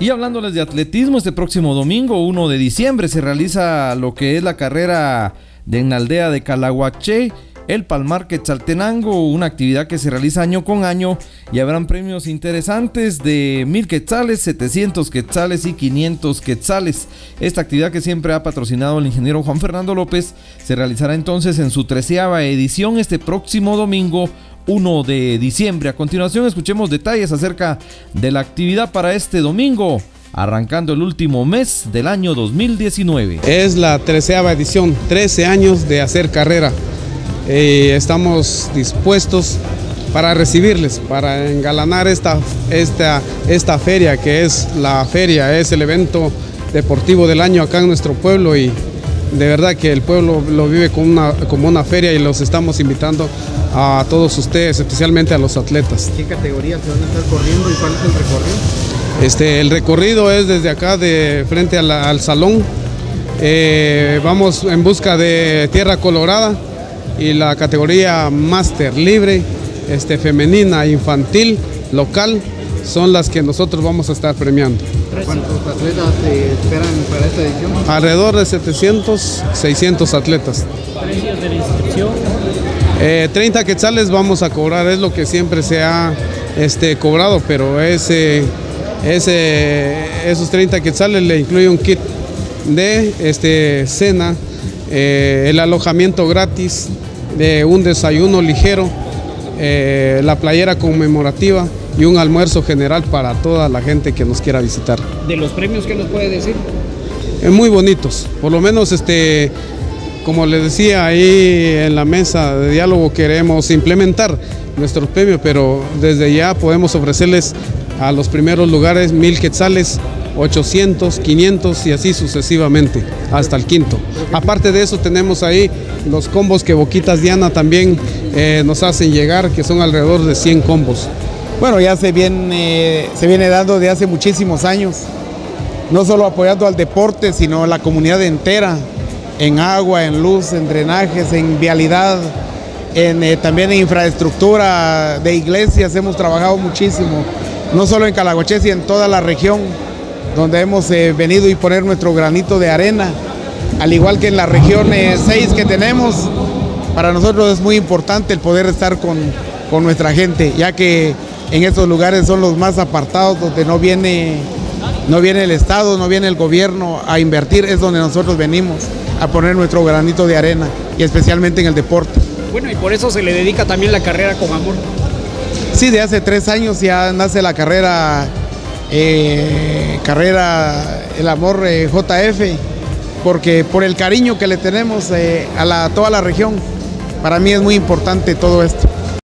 Y hablándoles de atletismo, este próximo domingo, 1 de diciembre, se realiza lo que es la carrera de en la aldea de Calahuaché, el Palmar Quetzaltenango, una actividad que se realiza año con año y habrán premios interesantes de 1000 quetzales, 700 quetzales y 500 quetzales. Esta actividad que siempre ha patrocinado el ingeniero Juan Fernando López se realizará entonces en su treceava edición este próximo domingo 1 de diciembre. A continuación escuchemos detalles acerca de la actividad para este domingo, arrancando el último mes del año 2019. Es la treceava edición, 13 años de hacer carrera. Eh, estamos dispuestos para recibirles, para engalanar esta, esta, esta feria que es la feria, es el evento deportivo del año acá en nuestro pueblo y de verdad que el pueblo lo vive como una, como una feria y los estamos invitando a todos ustedes, especialmente a los atletas. ¿Qué categorías se van a estar corriendo y cuál es el recorrido? Este, el recorrido es desde acá, de frente al salón. Eh, vamos en busca de Tierra Colorada y la categoría Máster Libre, este, femenina, infantil, local, son las que nosotros vamos a estar premiando. ¿Cuántos atletas se esperan para esta edición? Alrededor de 700, 600 atletas. ¿Precios de la inscripción? Eh, 30 quetzales vamos a cobrar, es lo que siempre se ha este, cobrado, pero ese, ese, esos 30 quetzales le incluye un kit de este, cena, eh, el alojamiento gratis, de un desayuno ligero, eh, la playera conmemorativa y un almuerzo general para toda la gente que nos quiera visitar. ¿De los premios qué nos puede decir? Eh, muy bonitos, por lo menos este, como les decía ahí en la mesa de diálogo queremos implementar nuestros premios, pero desde ya podemos ofrecerles a los primeros lugares mil quetzales, 800, 500 y así sucesivamente hasta el quinto. Aparte de eso tenemos ahí los combos que Boquitas Diana también eh, nos hacen llegar, que son alrededor de 100 combos. Bueno, ya se viene, se viene dando de hace muchísimos años, no solo apoyando al deporte, sino a la comunidad entera, en agua, en luz, en drenajes, en vialidad, en, eh, también en infraestructura de iglesias, hemos trabajado muchísimo, no solo en Calaguaché, sino en toda la región, donde hemos eh, venido y poner nuestro granito de arena, al igual que en la región 6 que tenemos, para nosotros es muy importante el poder estar con, con nuestra gente, ya que en estos lugares son los más apartados, donde no viene, no viene el Estado, no viene el gobierno a invertir, es donde nosotros venimos a poner nuestro granito de arena y especialmente en el deporte. Bueno, y por eso se le dedica también la carrera con amor. Sí, de hace tres años ya nace la carrera, eh, carrera El Amor eh, JF, porque por el cariño que le tenemos eh, a la, toda la región, para mí es muy importante todo esto.